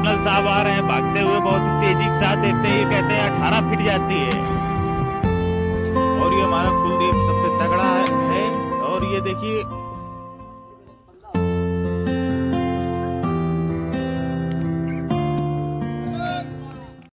Constable साहब आ रहे हैं, भागते हुए बहुत ही तेज़ी के साथ देखते ही कहते हैं अठारह फिट जाती है। और ये हमारा कुलदीप सबसे तगड़ा है, और ये देखिए